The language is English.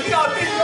you gotta